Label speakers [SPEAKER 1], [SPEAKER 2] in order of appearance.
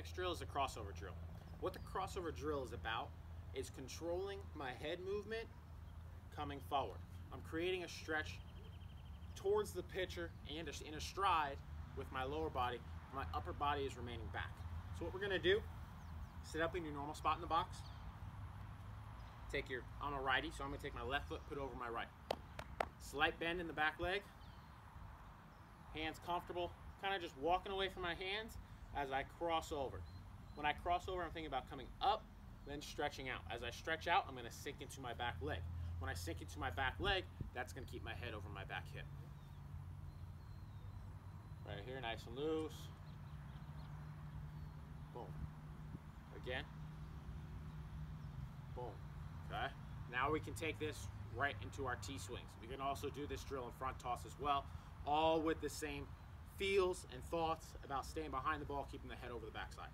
[SPEAKER 1] Next drill is a crossover drill. What the crossover drill is about is controlling my head movement coming forward. I'm creating a stretch towards the pitcher and in a stride with my lower body. My upper body is remaining back. So what we're gonna do, sit up in your normal spot in the box. Take your, I'm a righty, so I'm gonna take my left foot, put over my right. Slight bend in the back leg. Hands comfortable, kind of just walking away from my hands as I cross over. When I cross over, I'm thinking about coming up, then stretching out. As I stretch out, I'm gonna sink into my back leg. When I sink into my back leg, that's gonna keep my head over my back hip. Right here, nice and loose. Boom. Again. Boom. Okay. Now we can take this right into our T-swings. We can also do this drill in front toss as well, all with the same feels and thoughts about staying behind the ball, keeping the head over the backside.